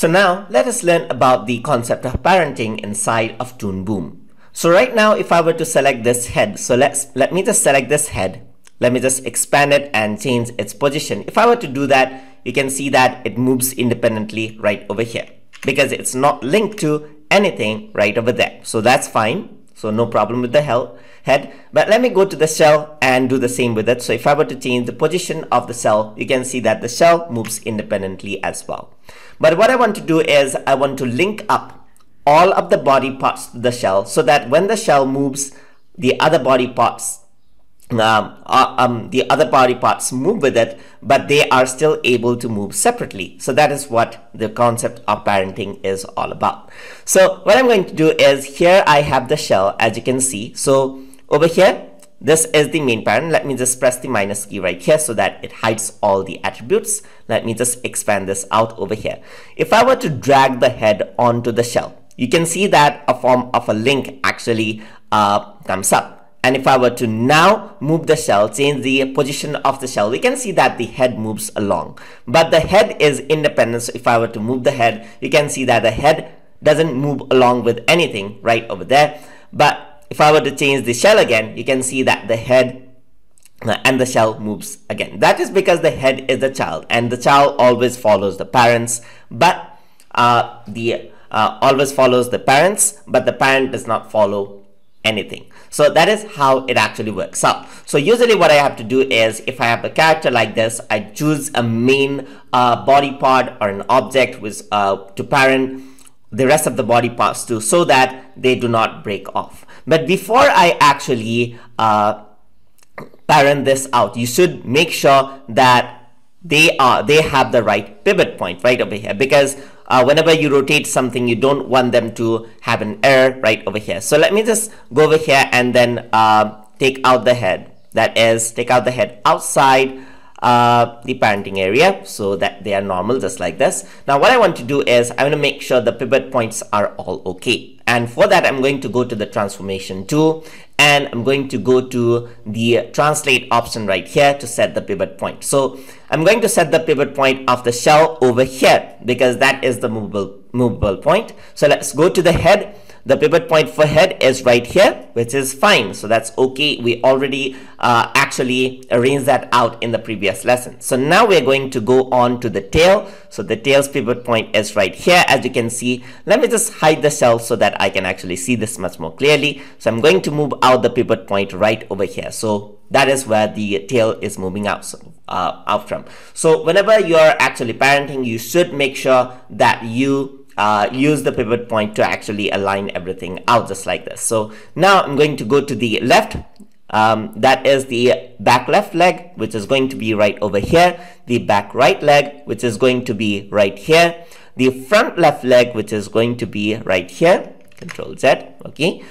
So now let us learn about the concept of parenting inside of Toon Boom. So right now if I were to select this head, so let's let me just select this head. Let me just expand it and change its position. If I were to do that, you can see that it moves independently right over here because it's not linked to anything right over there. So that's fine. So no problem with the head. But let me go to the shell and do the same with it. So if I were to change the position of the shell, you can see that the shell moves independently as well. But what I want to do is I want to link up all of the body parts to the shell so that when the shell moves, the other body parts um, uh, um, the other body parts move with it, but they are still able to move separately. So that is what the concept of parenting is all about. So what I'm going to do is here I have the shell as you can see. So over here, this is the main parent. Let me just press the minus key right here so that it hides all the attributes. Let me just expand this out over here. If I were to drag the head onto the shell, you can see that a form of a link actually uh, comes up. And if I were to now move the shell, change the position of the shell, we can see that the head moves along. But the head is independent. So if I were to move the head, you can see that the head doesn't move along with anything right over there. But if I were to change the shell again, you can see that the head and the shell moves again. That is because the head is the child and the child always follows the parents, but uh, the uh, always follows the parents, but the parent does not follow anything. So that is how it actually works out. So usually what I have to do is if I have a character like this, I choose a main uh, body part or an object with uh, to parent the rest of the body parts too so that they do not break off. But before I actually uh, parent this out, you should make sure that they are they have the right pivot point right over here. Because uh, whenever you rotate something you don't want them to have an error right over here. So let me just go over here and then uh, take out the head. That is take out the head outside uh, the parenting area so that they are normal just like this now what I want to do is I want to make sure the pivot points are all okay and for that I'm going to go to the transformation tool and I'm going to go to the translate option right here to set the pivot point. So I'm going to set the pivot point of the shell over here because that is the movable, movable point. So let's go to the head the pivot point for head is right here, which is fine. So that's okay. We already uh, actually arranged that out in the previous lesson. So now we're going to go on to the tail. So the tail's pivot point is right here, as you can see. Let me just hide the cell so that I can actually see this much more clearly. So I'm going to move out the pivot point right over here. So that is where the tail is moving out, so, uh, out from. So whenever you're actually parenting, you should make sure that you uh, use the pivot point to actually align everything out just like this. So now I'm going to go to the left. Um, that is the back left leg, which is going to be right over here. The back right leg, which is going to be right here. The front left leg, which is going to be right here. Control Z, okay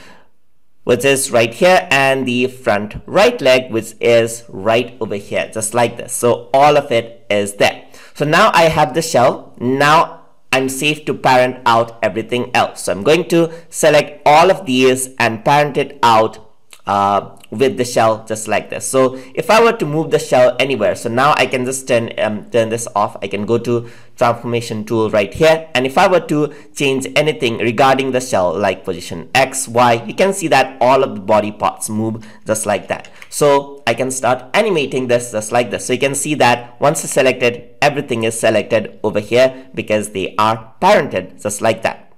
which is right here and the front right leg which is right over here just like this so all of it is there so now I have the shell now I'm safe to parent out everything else. So I'm going to select all of these and parent it out uh, with the shell just like this. So if I were to move the shell anywhere, so now I can just turn, um, turn this off. I can go to transformation tool right here. And if I were to change anything regarding the shell like position X, Y, you can see that all of the body parts move just like that. So I can start animating this just like this. So you can see that once it's selected, everything is selected over here because they are parented just like that.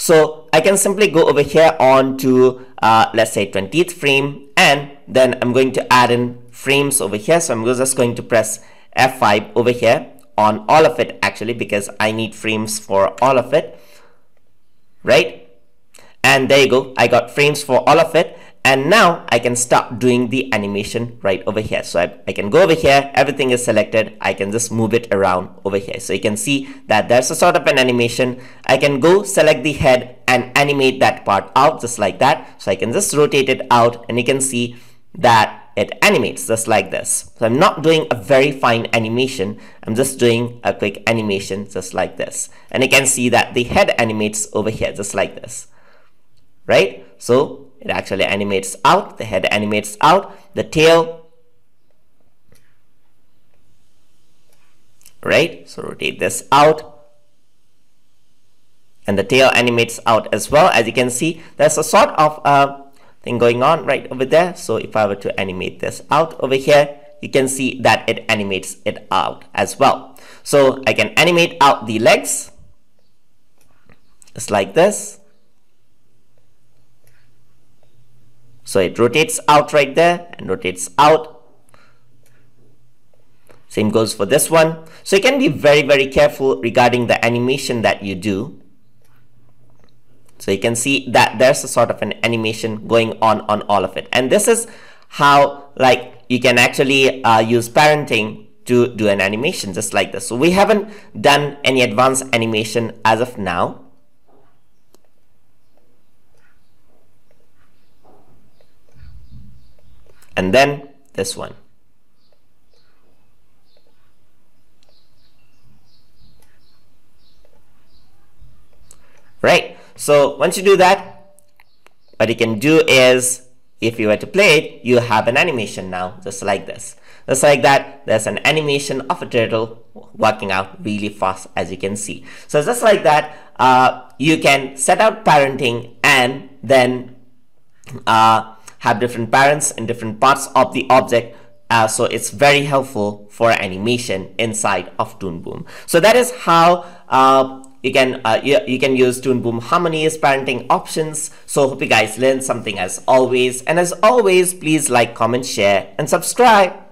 So I can simply go over here on to uh, let's say 20th frame and then I'm going to add in frames over here. So I'm just going to press F5 over here on all of it actually because I need frames for all of it. Right? And there you go. I got frames for all of it and now I can start doing the animation right over here. So I, I, can go over here everything is selected. I can just move it around over here. So you can see that there's a sort of an animation. I can go select the head and animate that part out just like that. So I can just rotate it out and you can see that it animates just like this. So I'm not doing a very fine animation. I'm just doing a quick animation just like this. And you can see that the head animates over here just like this. Right? So it actually animates out, the head animates out, the tail, right? So rotate this out, and the tail animates out as well. As you can see there's a sort of uh, thing going on right over there. So if I were to animate this out over here you can see that it animates it out as well. So I can animate out the legs. Just like this so it rotates out right there and rotates out same goes for this one. So you can be very, very careful regarding the animation that you do. So you can see that there's a sort of an animation going on on all of it. And this is how like you can actually uh, use parenting to do an animation just like this. So we haven't done any advanced animation as of now. And then this one. right? So once you do that, what you can do is, if you were to play it, you have an animation now, just like this. Just like that, there's an animation of a turtle working out really fast, as you can see. So just like that, uh, you can set out parenting and then uh, have different parents in different parts of the object uh, so it's very helpful for animation inside of Toon Boom. So that is how uh, you can uh, you, you can use Toon Boom Harmony's parenting options. So hope you guys learned something as always. And as always, please like, comment, share, and subscribe.